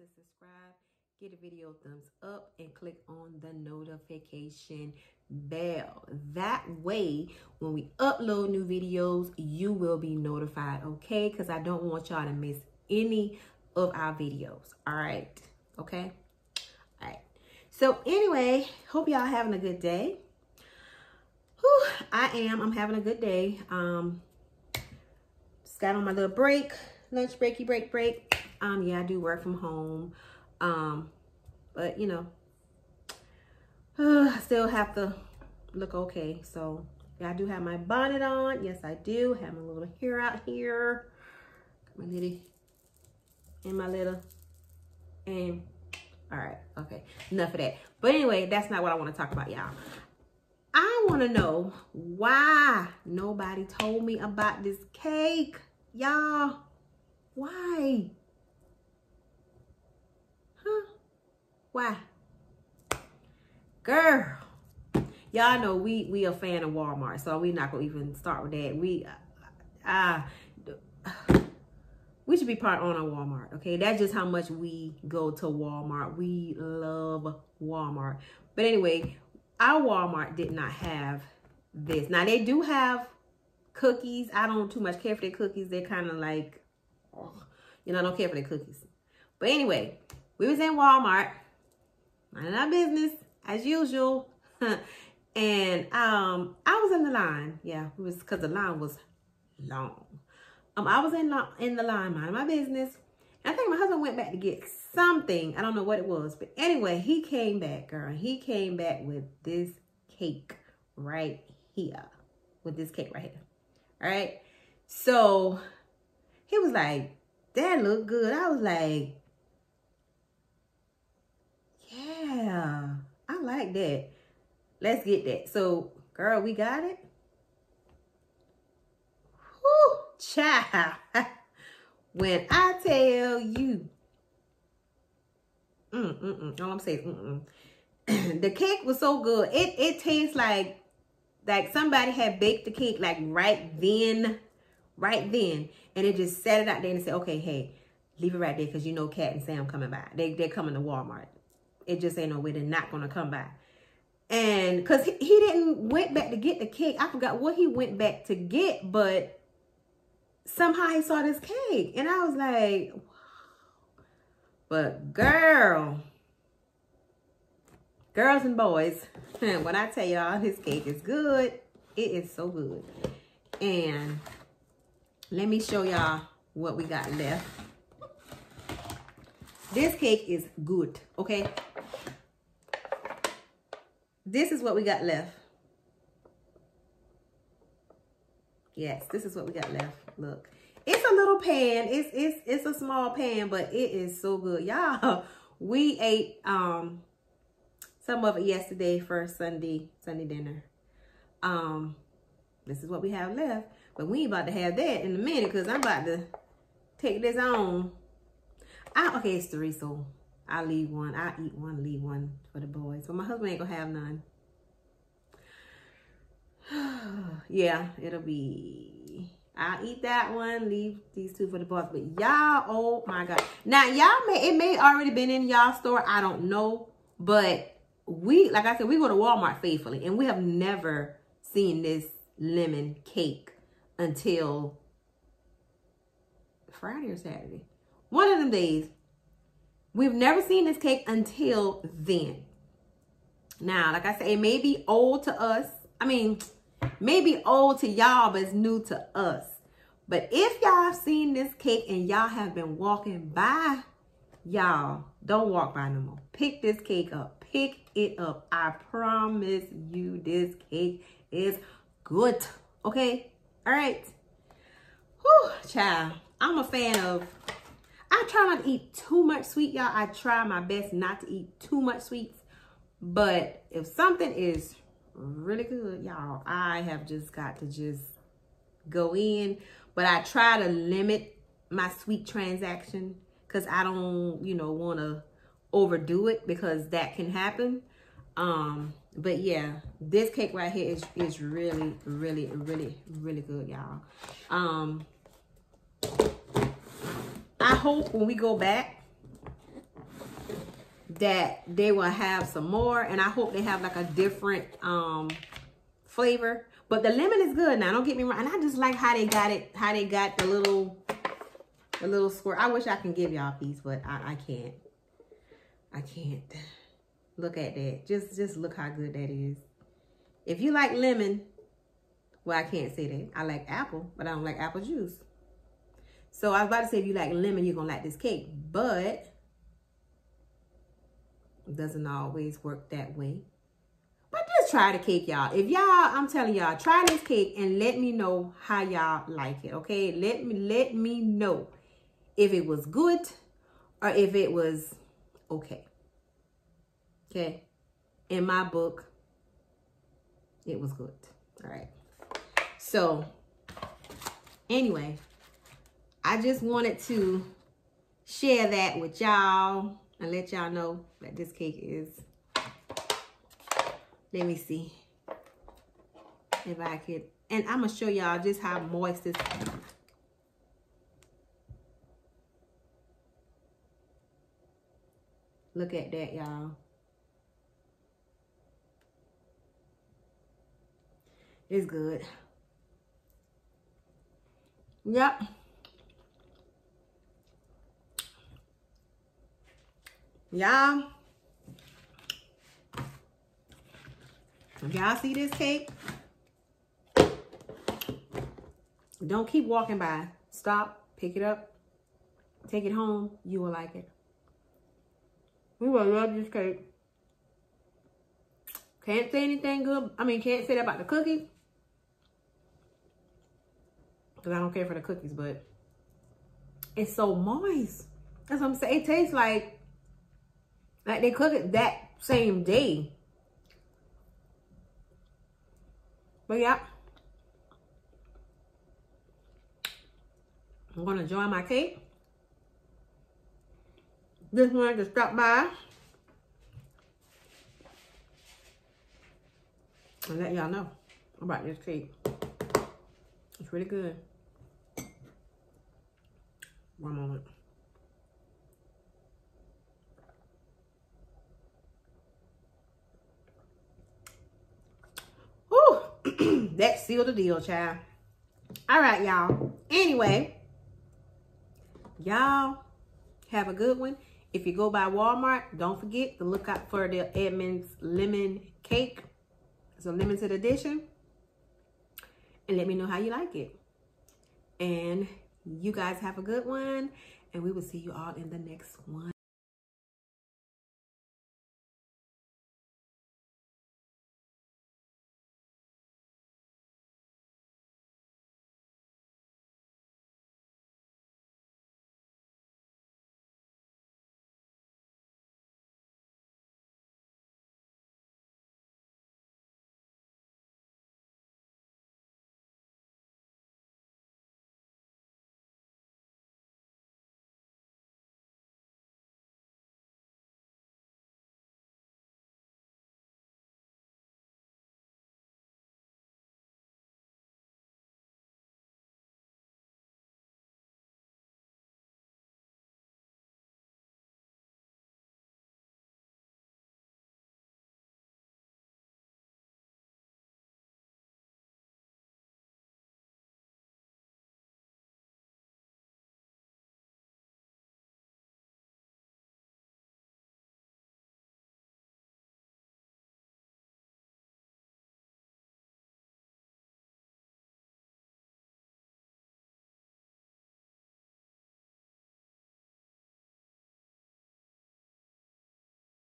to subscribe, give the video a thumbs up, and click on the notification bell. That way, when we upload new videos, you will be notified, okay? Because I don't want y'all to miss any of our videos, all right? Okay? All right. So anyway, hope y'all having a good day. Whew, I am. I'm having a good day. Um, just got on my little break, lunch breaky break break. Um, yeah, I do work from home. Um, but you know, uh, I still have to look okay. So yeah, I do have my bonnet on. Yes, I do. Have my little hair out here. My little and my little and all right, okay, enough of that. But anyway, that's not what I want to talk about, y'all. I want to know why nobody told me about this cake, y'all. Why? Why? Girl, y'all know we we a fan of Walmart, so we not gonna even start with that. We ah. Uh, we should be part on a Walmart. Okay, that's just how much we go to Walmart. We love Walmart. But anyway, our Walmart did not have this. Now they do have cookies. I don't too much care for their cookies. They're kind of like, oh, you know, I don't care for their cookies. But anyway, we was in Walmart, minding our business as usual. and um, I was in the line. Yeah, it was because the line was long. Um, I was in, in the line, minding my business. I think my husband went back to get something. I don't know what it was. But anyway, he came back, girl. He came back with this cake right here. With this cake right here. All right. So he was like, that looked good. I was like, yeah, I like that. Let's get that. So, girl, we got it. Whew, child. when I tell you, mm, mm, mm, all I'm saying, mm, mm. the cake was so good. It it tastes like like somebody had baked the cake like right then, right then, and it just set it out there and said, okay, hey, leave it right there because you know Kat and Sam coming by. They they're coming to Walmart. It just ain't no way they're not gonna come by. And because he, he didn't went back to get the cake. I forgot what he went back to get, but somehow he saw this cake. And I was like. But girl, girls and boys, when I tell y'all this cake is good, it is so good. And let me show y'all what we got left. This cake is good, okay? This is what we got left. Yes, this is what we got left. Look. It's a little pan. It's it's it's a small pan, but it is so good. Y'all, we ate um some of it yesterday for Sunday Sunday dinner. Um, this is what we have left. But we ain't about to have that in a minute because I'm about to take this on. I, okay, it's three, so I leave one. I eat one, leave one for the boys. But my husband ain't gonna have none. yeah, it'll be. I'll eat that one, leave these two for the boys. But y'all, oh my God. Now, y'all may, it may already been in y'all store. I don't know. But we, like I said, we go to Walmart faithfully. And we have never seen this lemon cake until Friday or Saturday. One of them days. We've never seen this cake until then. Now, like I said, it may be old to us. I mean, maybe old to y'all, but it's new to us. But if y'all have seen this cake and y'all have been walking by, y'all, don't walk by no more. Pick this cake up. Pick it up. I promise you this cake is good. Okay? All right. Whew, child. I'm a fan of I try not to eat too much sweet, y'all. I try my best not to eat too much sweets. But if something is really good, y'all, I have just got to just go in. But I try to limit my sweet transaction because I don't, you know, want to overdo it because that can happen. Um, but yeah, this cake right here is, is really, really, really, really good, y'all. Um, I hope when we go back, that they will have some more. And I hope they have like a different um flavor. But the lemon is good now. Don't get me wrong. And I just like how they got it, how they got the little the little squirt. I wish I can give y'all piece, but I, I can't. I can't. Look at that. Just just look how good that is. If you like lemon, well, I can't say that. I like apple, but I don't like apple juice. So I was about to say, if you like lemon, you're going to like this cake. But it doesn't always work that way. But just try the cake, y'all. If y'all, I'm telling y'all, try this cake and let me know how y'all like it, okay? Let me let me know if it was good or if it was okay. Okay? In my book, it was good. All right. So, anyway, I just wanted to share that with y'all and let y'all know that this cake is. Let me see if I could. And I'm going to show y'all just how moist this Look at that, y'all. It's good. Yep. Y'all. Y'all see this cake? Don't keep walking by. Stop, pick it up, take it home. You will like it. We will love this cake. Can't say anything good. I mean, can't say that about the cookies. Because I don't care for the cookies, but it's so moist. That's what I'm saying. It tastes like, like they cook it that same day. But yeah. I'm going to enjoy my cake. Just wanted to stop by. And let y'all know about this cake. It's really good. One moment. Whew. That sealed the deal, child. All right, y'all. Anyway, y'all have a good one. If you go by Walmart, don't forget to look out for the Entenmann's lemon cake. It's a limited edition. And let me know how you like it. And you guys have a good one. And we will see you all in the next one.